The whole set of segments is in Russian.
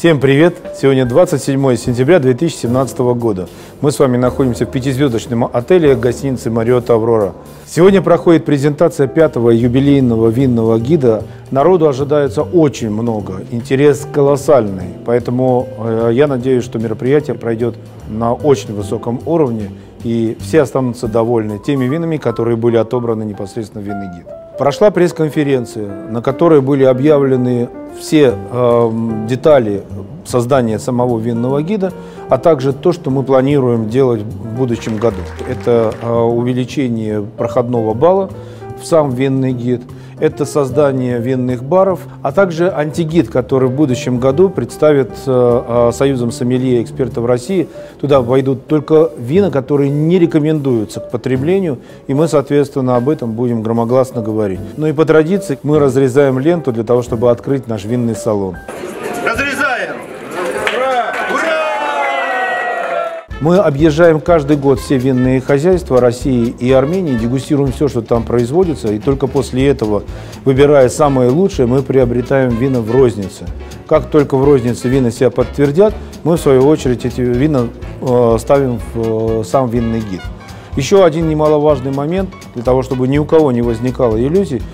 Всем привет! Сегодня 27 сентября 2017 года. Мы с вами находимся в пятизвездочном отеле гостиницы «Мариотта Аврора». Сегодня проходит презентация пятого юбилейного винного гида. Народу ожидается очень много, интерес колоссальный. Поэтому э, я надеюсь, что мероприятие пройдет на очень высоком уровне и все останутся довольны теми винами, которые были отобраны непосредственно в винный гид. Прошла пресс-конференция, на которой были объявлены все э, детали создания самого винного гида, а также то, что мы планируем делать в будущем году. Это э, увеличение проходного балла в сам винный гид – это создание винных баров, а также антигид, который в будущем году представит э, э, Союзом сомелье экспертов России. Туда войдут только вина, которые не рекомендуются к потреблению, и мы, соответственно, об этом будем громогласно говорить. Ну и по традиции мы разрезаем ленту для того, чтобы открыть наш винный салон. Мы объезжаем каждый год все винные хозяйства России и Армении, дегустируем все, что там производится, и только после этого, выбирая самые лучшие, мы приобретаем вина в рознице. Как только в рознице вина себя подтвердят, мы в свою очередь эти вина э, ставим в э, сам винный гид. Еще один немаловажный момент, для того, чтобы ни у кого не возникало иллюзий –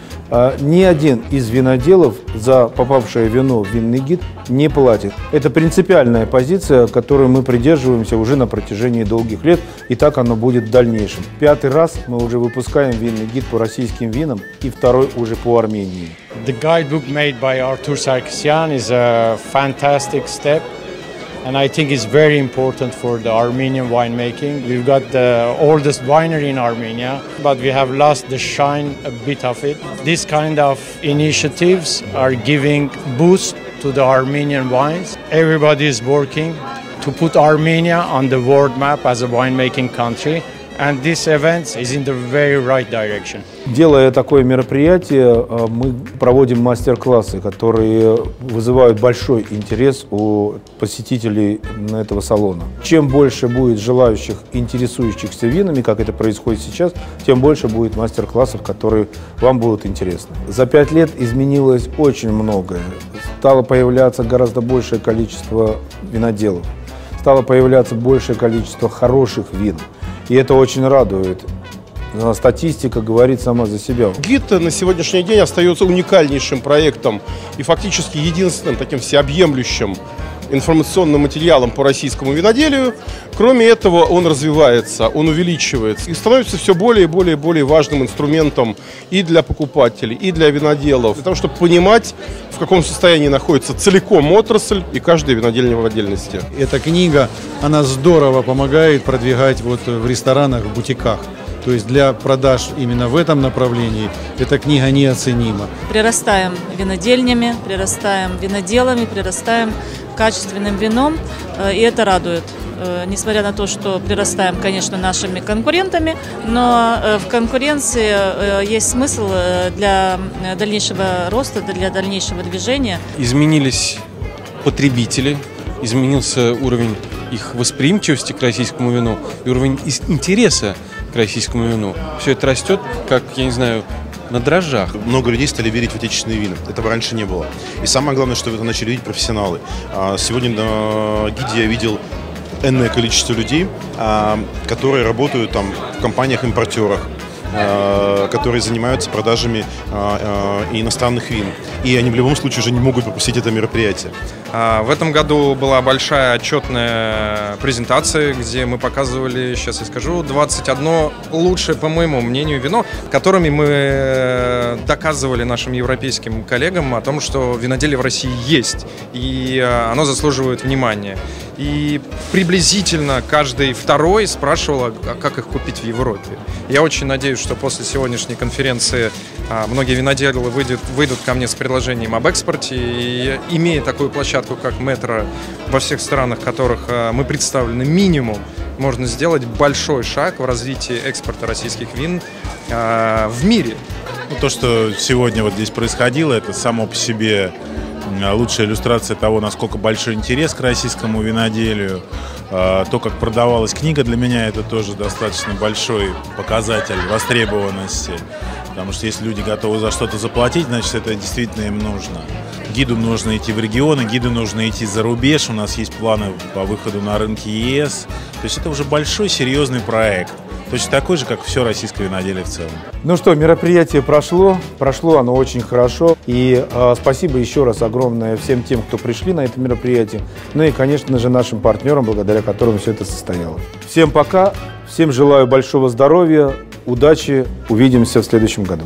ни один из виноделов за попавшее вино в винный гид не платит. Это принципиальная позиция, которой мы придерживаемся уже на протяжении долгих лет, и так оно будет в дальнейшем. Пятый раз мы уже выпускаем винный гид по российским винам и второй уже по Армении. The guidebook made by Artur Sarkisyan is a fantastic step and I think it's very important for the Armenian winemaking. We've got the oldest winery in Armenia, but we have lost the shine a bit of it. This kind of initiatives are giving boost to the Armenian wines. Everybody is working to put Armenia on the world map as a winemaking country. And this event is in the very right direction. Делая такое мероприятие, э, мы проводим мастер-классы, которые вызывают большой интерес у посетителей этого салона. Чем больше будет желающих, интересующихся винами, как это происходит сейчас, тем больше будет мастер-классов, которые вам будут интересны. За пять лет изменилось очень многое. Стало появляться гораздо большее количество виноделов. Стало появляться большее количество хороших вин. И это очень радует. Статистика говорит сама за себя. ГИД на сегодняшний день остается уникальнейшим проектом и фактически единственным таким всеобъемлющим информационным материалом по российскому виноделию. Кроме этого, он развивается, он увеличивается и становится все более и более и более важным инструментом и для покупателей, и для виноделов, для того, чтобы понимать, в каком состоянии находится целиком отрасль и каждая винодельня в отдельности. Эта книга, она здорово помогает продвигать вот в ресторанах, в бутиках. То есть для продаж именно в этом направлении эта книга неоценима. Прирастаем винодельнями, прирастаем виноделами, прирастаем качественным вином, э, и это радует. Э, несмотря на то, что прирастаем, конечно, нашими конкурентами, но э, в конкуренции есть смысл для дальнейшего роста, для дальнейшего движения. Изменились потребители, изменился уровень их восприимчивости к российскому вину и уровень интереса российскому вину. Все это растет, как, я не знаю, на дрожжах. Много людей стали верить в отечественные вина. Этого раньше не было. И самое главное, что это начали видеть профессионалы. А, сегодня на гиде я видел энное количество людей, а, которые работают там в компаниях-импортерах, которые занимаются продажами иностранных вин. И они в любом случае уже не могут пропустить это мероприятие. В этом году была большая отчетная презентация, где мы показывали, сейчас я скажу, 21 лучшее, по моему мнению, вино, которыми мы э, доказывали нашим европейским коллегам о том, что виноделие в России есть, и э, оно заслуживает внимания. И приблизительно каждый второй спрашивал, а как их купить в Европе. Я очень надеюсь, что после сегодняшней конференции а, многие виноделы выйдут, выйдут ко мне с предложением об экспорте. И имея такую площадку, как Метро, во всех странах, в которых а, мы представлены минимум, можно сделать большой шаг в развитии экспорта российских вин а, в мире. Ну, то, что сегодня вот здесь происходило, это само по себе лучшая иллюстрация того, насколько большой интерес к российскому виноделию. То, как продавалась книга, для меня это тоже достаточно большой показатель востребованности. Потому что если люди готовы за что-то заплатить, значит это действительно им нужно. гиду нужно идти в регионы, гиду нужно идти за рубеж. У нас есть планы по выходу на рынки ЕС. То есть это уже большой, серьезный проект. Точно такой же, как все российское виноделие в целом. Ну что, мероприятие прошло, прошло оно очень хорошо. И э, спасибо еще раз огромное всем тем, кто пришли на это мероприятие. Ну и, конечно же, нашим партнерам, благодаря которым все это состоялось. Всем пока, всем желаю большого здоровья, удачи, увидимся в следующем году.